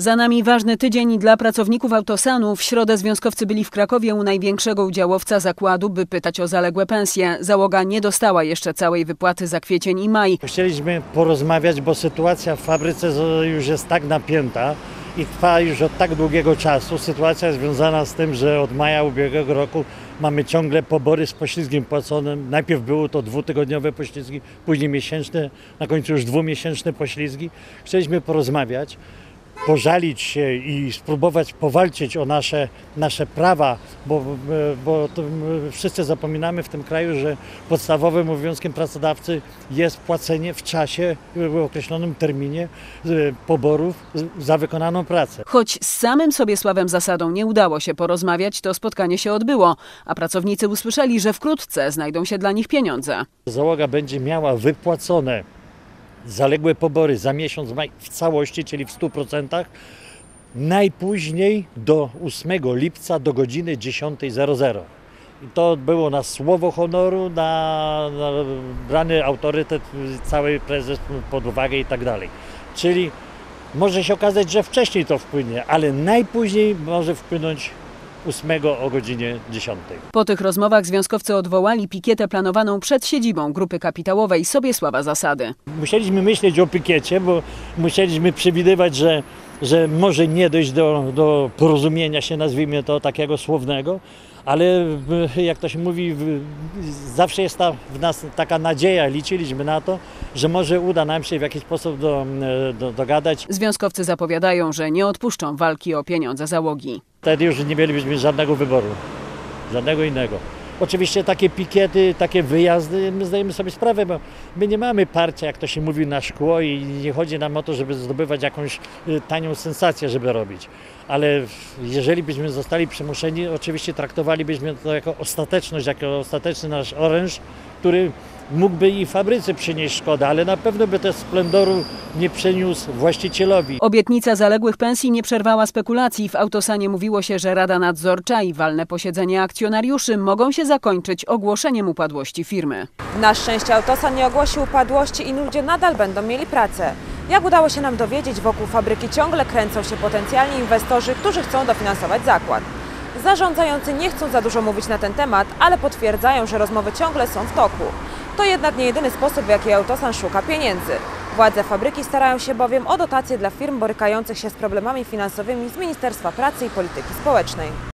Za nami ważny tydzień dla pracowników Autosanu. W środę związkowcy byli w Krakowie u największego udziałowca zakładu, by pytać o zaległe pensje. Załoga nie dostała jeszcze całej wypłaty za kwiecień i maj. Chcieliśmy porozmawiać, bo sytuacja w fabryce już jest tak napięta i trwa już od tak długiego czasu. Sytuacja związana z tym, że od maja ubiegłego roku mamy ciągle pobory z poślizgiem płaconym. Najpierw było to dwutygodniowe poślizgi, później miesięczne, na końcu już dwumiesięczne poślizgi. Chcieliśmy porozmawiać, pożalić się i spróbować powalczyć o nasze, nasze prawa, bo, bo wszyscy zapominamy w tym kraju, że podstawowym obowiązkiem pracodawcy jest płacenie w czasie, w określonym terminie e, poborów za wykonaną pracę. Choć z samym sobie Sławem Zasadą nie udało się porozmawiać, to spotkanie się odbyło, a pracownicy usłyszeli, że wkrótce znajdą się dla nich pieniądze. Załoga będzie miała wypłacone zaległe pobory za miesiąc maj w całości, czyli w 100%, najpóźniej do 8 lipca do godziny 10.00. I to było na słowo honoru, na, na brany autorytet cały prezes pod uwagę i tak dalej. Czyli może się okazać, że wcześniej to wpłynie, ale najpóźniej może wpłynąć 8 o godzinie 10. Po tych rozmowach związkowcy odwołali pikietę planowaną przed siedzibą grupy kapitałowej Sobiesława Zasady. Musieliśmy myśleć o pikiecie, bo musieliśmy przewidywać, że, że może nie dojść do, do porozumienia się, nazwijmy to takiego słownego, ale jak to się mówi, zawsze jest ta, w nas taka nadzieja, liczyliśmy na to, że może uda nam się w jakiś sposób do, do, dogadać. Związkowcy zapowiadają, że nie odpuszczą walki o pieniądze załogi. Wtedy już nie mielibyśmy żadnego wyboru, żadnego innego. Oczywiście takie pikiety, takie wyjazdy, my zdajemy sobie sprawę, bo my nie mamy parcia, jak to się mówi, na szkło i nie chodzi nam o to, żeby zdobywać jakąś y, tanią sensację, żeby robić. Ale jeżeli byśmy zostali przymuszeni, oczywiście traktowalibyśmy to jako ostateczność, jako ostateczny nasz oręż, który mógłby i fabryce przynieść szkodę, ale na pewno by też splendoru nie przeniósł właścicielowi. Obietnica zaległych pensji nie przerwała spekulacji. W Autosanie mówiło się, że Rada Nadzorcza i walne posiedzenie akcjonariuszy mogą się zakończyć ogłoszeniem upadłości firmy. Na szczęście Autosan nie ogłosił upadłości i ludzie nadal będą mieli pracę. Jak udało się nam dowiedzieć, wokół fabryki ciągle kręcą się potencjalni inwestorzy, którzy chcą dofinansować zakład. Zarządzający nie chcą za dużo mówić na ten temat, ale potwierdzają, że rozmowy ciągle są w toku. To jednak nie jedyny sposób, w jaki Autosan szuka pieniędzy. Władze fabryki starają się bowiem o dotacje dla firm borykających się z problemami finansowymi z Ministerstwa Pracy i Polityki Społecznej.